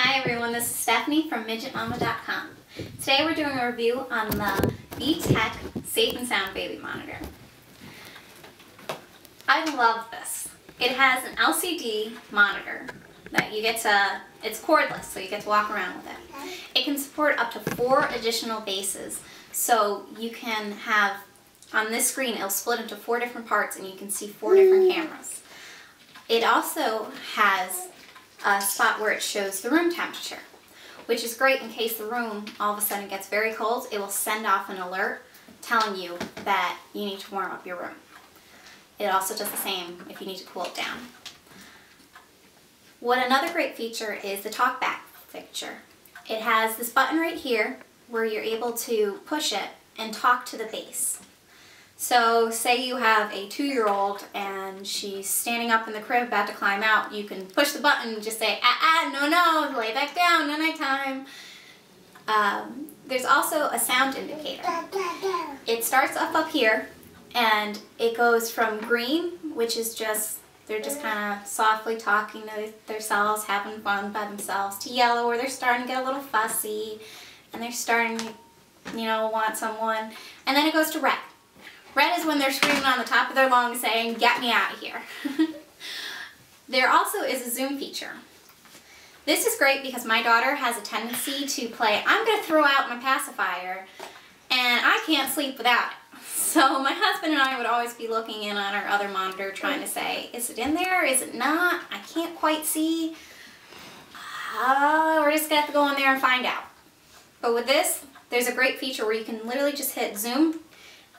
Hi everyone, this is Stephanie from Midgetmomma.com. Today we're doing a review on the VTech Safe and Sound Baby Monitor. I love this. It has an LCD monitor that you get to, it's cordless, so you get to walk around with it. It can support up to four additional bases, so you can have, on this screen, it'll split into four different parts and you can see four different mm. cameras. It also has a spot where it shows the room temperature, which is great in case the room all of a sudden gets very cold. It will send off an alert telling you that you need to warm up your room. It also does the same if you need to cool it down. What another great feature is the talkback feature. It has this button right here where you're able to push it and talk to the base. So say you have a two-year-old and she's standing up in the crib about to climb out, you can push the button and just say, ah, ah, no, no, lay back down, no night time. Um, there's also a sound indicator. It starts up up here and it goes from green, which is just, they're just kind of softly talking to themselves, having fun by themselves, to yellow where they're starting to get a little fussy and they're starting to, you know, want someone. And then it goes to red. Red is when they're screaming on the top of their lungs saying, get me out of here. there also is a zoom feature. This is great because my daughter has a tendency to play, I'm going to throw out my pacifier, and I can't sleep without it. So my husband and I would always be looking in on our other monitor trying to say, is it in there? Is it not? I can't quite see. Uh, we're just going to have to go in there and find out. But with this, there's a great feature where you can literally just hit zoom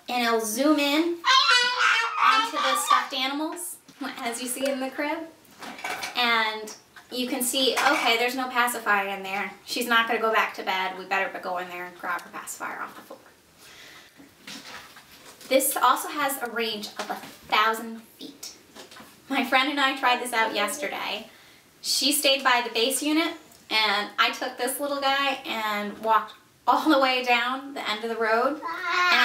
and it'll zoom in onto the stuffed animals, as you see in the crib. And you can see, okay, there's no pacifier in there. She's not going to go back to bed. We better go in there and grab her pacifier off the floor. This also has a range of a thousand feet. My friend and I tried this out yesterday. She stayed by the base unit and I took this little guy and walked all the way down the end of the road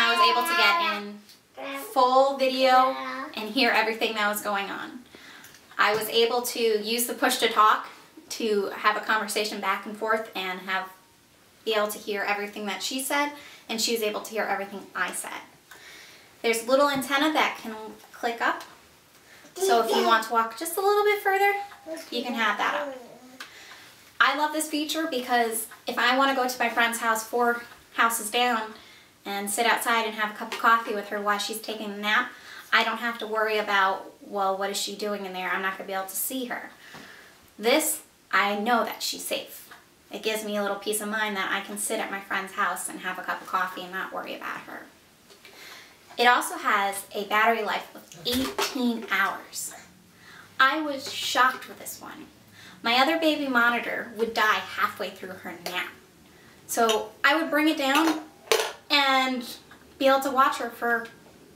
I was able to get in full video and hear everything that was going on. I was able to use the push to talk to have a conversation back and forth and have be able to hear everything that she said and she was able to hear everything I said. There's a little antenna that can click up so if you want to walk just a little bit further you can have that up. I love this feature because if I want to go to my friend's house four houses down and sit outside and have a cup of coffee with her while she's taking a nap, I don't have to worry about, well, what is she doing in there? I'm not going to be able to see her. This, I know that she's safe. It gives me a little peace of mind that I can sit at my friend's house and have a cup of coffee and not worry about her. It also has a battery life of 18 hours. I was shocked with this one. My other baby monitor would die halfway through her nap. So I would bring it down and be able to watch her for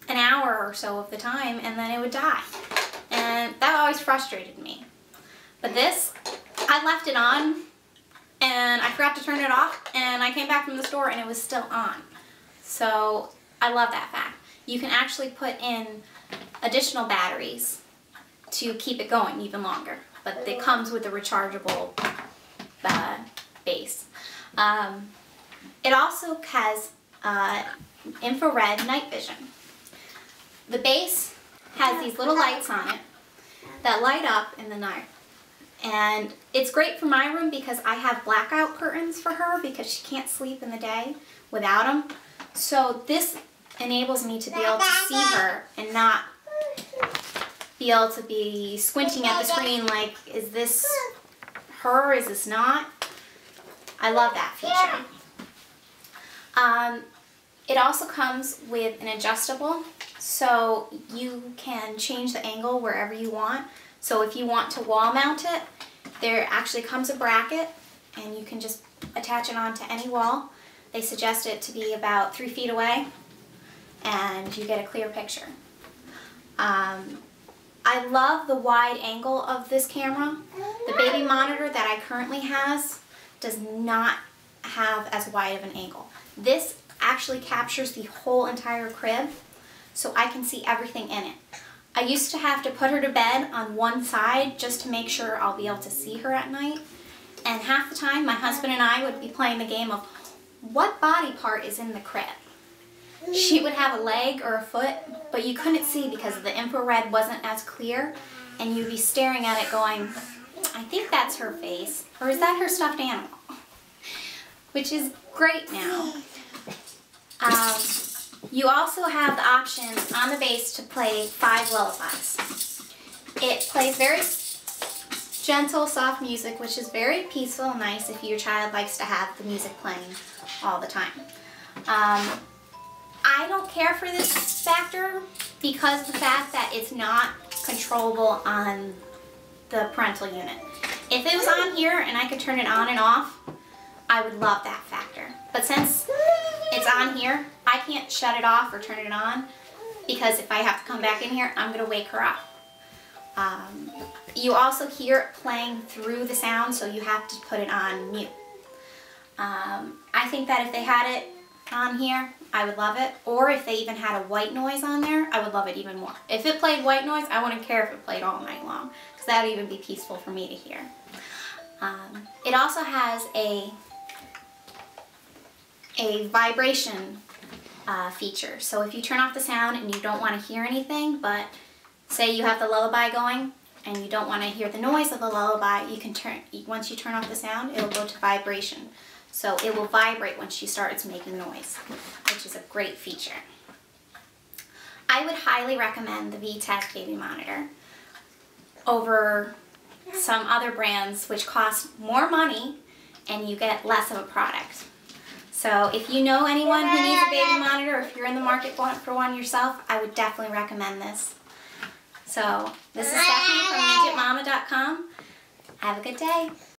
an hour or so of the time and then it would die. And that always frustrated me. But this, I left it on and I forgot to turn it off and I came back from the store and it was still on. So I love that fact. You can actually put in additional batteries to keep it going even longer but it comes with a rechargeable uh, base. Um, it also has uh, infrared night vision. The base has these little lights on it that light up in the night. And it's great for my room because I have blackout curtains for her because she can't sleep in the day without them. So this enables me to be able to see her and not be able to be squinting at the screen like, is this her, is this not? I love that feature. Um, it also comes with an adjustable, so you can change the angle wherever you want. So if you want to wall mount it, there actually comes a bracket, and you can just attach it onto any wall. They suggest it to be about three feet away, and you get a clear picture. Um, I love the wide angle of this camera. The baby monitor that I currently has does not have as wide of an angle. This actually captures the whole entire crib so I can see everything in it. I used to have to put her to bed on one side just to make sure I'll be able to see her at night And half the time, my husband and I would be playing the game of what body part is in the crib. She would have a leg or a foot, but you couldn't see because the infrared wasn't as clear, and you'd be staring at it going, I think that's her face, or is that her stuffed animal? Which is great now. Um, you also have the option on the base to play five lullabies. It plays very gentle, soft music, which is very peaceful and nice if your child likes to have the music playing all the time. Um, I don't care for this factor because the fact that it's not controllable on the parental unit. If it was on here and I could turn it on and off, I would love that factor. But since it's on here, I can't shut it off or turn it on because if I have to come back in here, I'm going to wake her up. Um, you also hear it playing through the sound, so you have to put it on mute. Um, I think that if they had it on here, I would love it. Or if they even had a white noise on there, I would love it even more. If it played white noise, I wouldn't care if it played all night long, because that would even be peaceful for me to hear. Um, it also has a a vibration uh, feature. So if you turn off the sound and you don't want to hear anything, but say you have the lullaby going and you don't want to hear the noise of the lullaby, you can turn, once you turn off the sound, it'll go to vibration. So it will vibrate when she starts making noise, which is a great feature. I would highly recommend the VTech baby monitor over some other brands which cost more money and you get less of a product. So if you know anyone who needs a baby monitor, or if you're in the market for one yourself, I would definitely recommend this. So this is Stephanie from Midgetmomma.com. Have a good day.